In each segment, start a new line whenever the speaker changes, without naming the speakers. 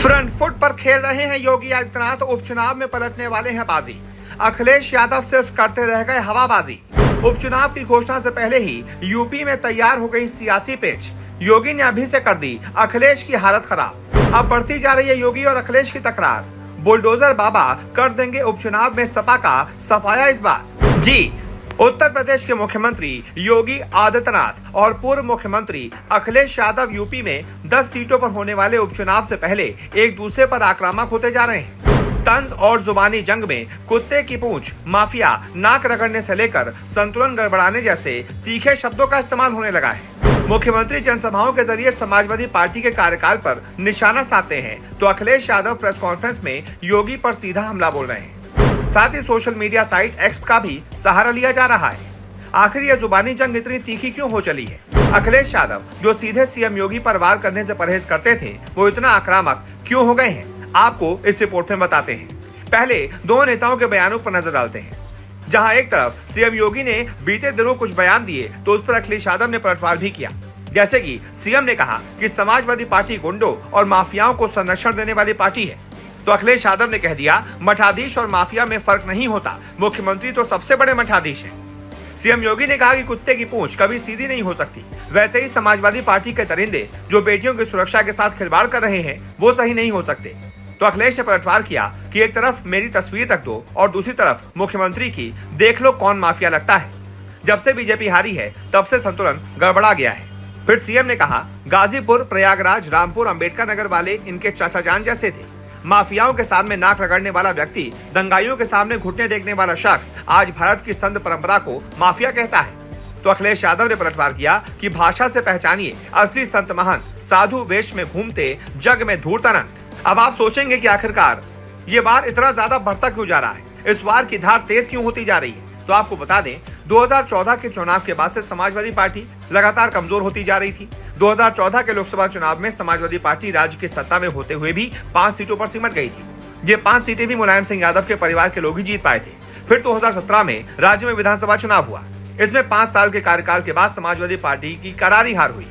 Front foot पर खेल रहे हैं योगी आदित्यनाथ, उपचुनाव में पलटने वाले हैं बाजी। अखिलेश यादव सिर्फ़ करते रह गए हवाबाजी। उपचुनाव की घोषणा से पहले ही यूपी में तैयार हो गई सियासी पेच। योगी ने अभी से कर दी अखिलेश की हालत खराब। अब बढ़ती जा रही है योगी और अखिलेश की तकरार। बुलडोजर बाबा कर देंगे उपचुनाव में सपा का सफाया इस बार। जी उत्तर प्रदेश के मुख्यमंत्री योगी आदित्यनाथ और पूर्व मुख्यमंत्री अखिलेश यादव यूपी में 10 सीटों पर होने वाले उपचुनाव से पहले एक दूसरे पर आक्रामक होते जा रहे हैं। तंज और जुबानी जंग में कुत्ते की पूंछ, माफिया नाक रगड़ने से लेकर संतुलन गड़बड़ाने जैसे तीखे शब्दों का इस्तेमाल होने लगा है। मुख्यमंत्री जनसभाओं के ज़रिए समाजवादी पार्टी के कार्यकाल पर निशाना साधते हैं तो अखिलेश यादव प्रेस कॉन्फ्रेंस में योगी पर सीधा हमला बोल रहे हैं। साथ ही सोशल मीडिया साइट एक्स का भी सहारा लिया जा रहा है। आखिर यह जुबानी जंग इतनी तीखी क्यों हो चली है? अखिलेश यादव जो सीधे सीएम योगी पर वार करने से परहेज करते थे, वो इतना आक्रामक क्यों हो गए हैं? आपको इस रिपोर्ट में बताते हैं। पहले दो नेताओं के बयानों पर नज़र डालते हैं। जहाँ एक तरफ़ सीएम योगी ने बीते दिनों कुछ बयान दिए तो उस पर अखिलेश यादव ने पलटवार भी किया। जैसे कि सीएम ने कहा कि समाजवादी पार्टी गुंडों और माफियाओं को संरक्षण देने वाली पार्टी है। तो अखिलेश यादव ने कह दिया, मठाधीश और माफिया में फ़र्क नहीं होता, मुख्यमंत्री तो सबसे बड़े मठाधीश हैं। सीएम योगी ने कहा कि कुत्ते की पूंछ कभी सीधी नहीं हो सकती। वैसे ही समाजवादी पार्टी के दरिंदे जो बेटियों की सुरक्षा के साथ खिलवाड़ कर रहे हैं, वो सही नहीं हो सकते। तो अखिलेश ने पलटवार किया कि एक तरफ़ मेरी तस्वीर रख दो और दूसरी तरफ़ मुख्यमंत्री की देख लो कौन माफिया लगता है। जब से बीजेपी हारी है, तब से संतुलन गड़बड़ा गया है। फिर सीएम ने कहा, गाजीपुर, प्रयागराज, रामपुर, अंबेडकर नगर वाले इनके चाचा जान जैसे थे। माफियाओं के सामने नाक रगड़ने वाला व्यक्ति, दंगाइयों के सामने घुटने टेकने वाला शख्स आज भारत की संत परंपरा को माफिया कहता है। तो अखिलेश यादव ने पलटवार किया कि भाषा से पहचानिए असली संत महंत, साधु वेश में घूमते, जग में धूर्त अनंत अब आप सोचेंगे कि आखिरकार ये बार इतना ज़्यादा बढ़ता क्यों जा रहा है? इस बार की धार तेज क्यों होती जा रही है? तो आपको बता दें 2014 के चुनाव के बाद से समाजवादी पार्टी लगातार कमज़ोर होती जा रही थी। 2014 के लोकसभा चुनाव में समाजवादी पार्टी राज्य की सत्ता में होते हुए भी पाँच सीटों पर सिमट गई थी। ये पाँच सीटें भी मुलायम सिंह यादव के परिवार के लोग ही जीत पाए थे। फिर 2017 में राज्य में विधानसभा चुनाव हुआ। इसमें पाँच साल के कार्यकाल के बाद समाजवादी पार्टी की करारी हार हुई।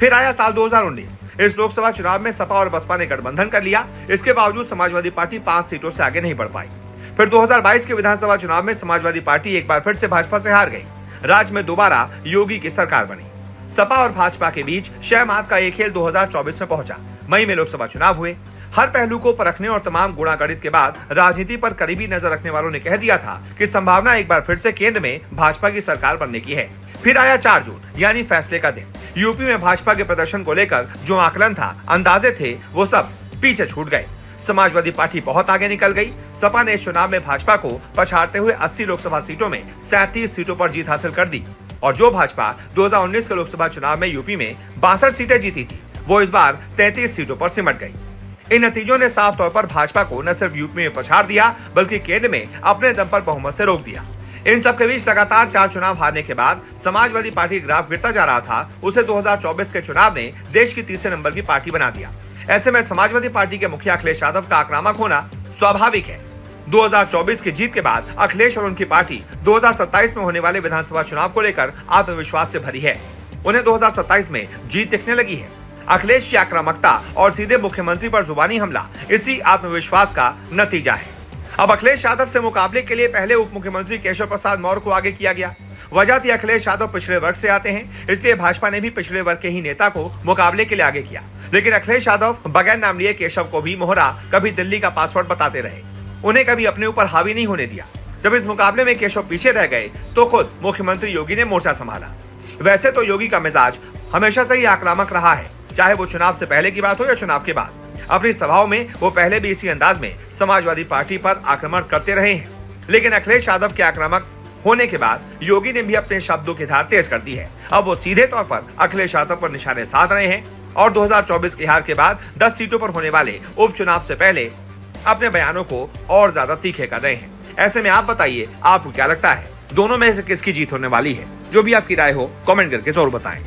फिर आया साल 2019 इस लोकसभा चुनाव में सपा और बसपा ने गठबंधन कर लिया। इसके बावजूद समाजवादी पार्टी पाँच सीटों से आगे नहीं बढ़ पाई। फिर 2022 के विधानसभा चुनाव में समाजवादी पार्टी एक बार फिर से भाजपा से हार गई। राज्य में दोबारा योगी की सरकार बनी। सपा और भाजपा के बीच छह माह का एक खेल 2024 में पहुँचा। मई में लोकसभा चुनाव हुए। हर पहलू को परखने और तमाम गुणागणित के बाद राजनीति पर करीबी नज़र रखने वालों ने कह दिया था कि संभावना एक बार फिर से केंद्र में भाजपा की सरकार बनने की है। फिर आया चार जून, यानी फैसले का दिन। यूपी में भाजपा के प्रदर्शन को लेकर जो आकलन था, अंदाजे थे, वो सब पीछे छूट गए। समाजवादी पार्टी बहुत आगे निकल गई। सपा ने इस चुनाव में भाजपा को पछाड़ते हुए 80 लोकसभा सीटों में सैंतीस सीटों पर जीत हासिल कर दी। और जो भाजपा 2019 के लोकसभा चुनाव में यूपी में बासठ सीटें जीती थी, वो इस बार 33 सीटों पर सिमट गई। इन नतीजों ने साफ़ तौर पर भाजपा को न सिर्फ़ यूपी में पछाड़ दिया, बल्कि केंद्र में अपने दम पर बहुमत से रोक दिया। इन सब के बीच लगातार चार चुनाव हारने के बाद समाजवादी पार्टी ग्राफ गिरता जा रहा था, उसे 2024 के चुनाव ने देश की तीसरे नंबर की पार्टी बना दिया। ऐसे में समाजवादी पार्टी के मुखिया अखिलेश यादव का आक्रामक होना स्वाभाविक है। 2024 की जीत के बाद अखिलेश और उनकी पार्टी 2027 में होने वाले विधानसभा चुनाव को लेकर आत्मविश्वास से भरी है। उन्हें 2027 में जीत दिखने लगी है। अखिलेश की आक्रामकता और सीधे मुख्यमंत्री पर जुबानी हमला, इसी आत्मविश्वास का नतीजा है। अब अखिलेश यादव से मुकाबले के लिए पहले उप मुख्यमंत्री केशव प्रसाद मौर्य को आगे किया गया। वजह थी अखिलेश यादव पिछड़े वर्ग से आते हैं, इसलिए भाजपा ने भी पिछड़े वर्ग के ही नेता को मुकाबले के लिए आगे किया। लेकिन अखिलेश यादव बगैर नाम लिए केशव को भी मोहरा कभी दिल्ली का पासवर्ड बताते रहे। उन्हें कभी अपने ऊपर हावी नहीं होने दिया। जब इस मुकाबले में केशव पीछे रह गए तो खुद मुख्यमंत्री योगी ने मोर्चा संभाला। वैसे तो योगी का मिजाज हमेशा से ही आक्रामक रहा है, चाहे वो चुनाव से पहले की बात हो या चुनाव के बाद। अपनी सभाओं में वो पहले भी इसी अंदाज में समाजवादी पार्टी पर आक्रमण करते रहे हैं। लेकिन अखिलेश यादव के आक्रामक होने के बाद योगी ने भी अपने शब्दों की धार तेज कर दी है। अब वो सीधे तौर पर अखिलेश यादव पर निशाने साध रहे हैं और 2024 की हार के बाद 10 सीटों पर होने वाले उपचुनाव से पहले अपने बयानों को और ज़्यादा तीखे कर रहे हैं। ऐसे में आप बताइए, आपको क्या लगता है? दोनों में से किसकी जीत होने वाली है? जो भी आपकी राय हो, कमेंट करके ज़रूर बताएँ।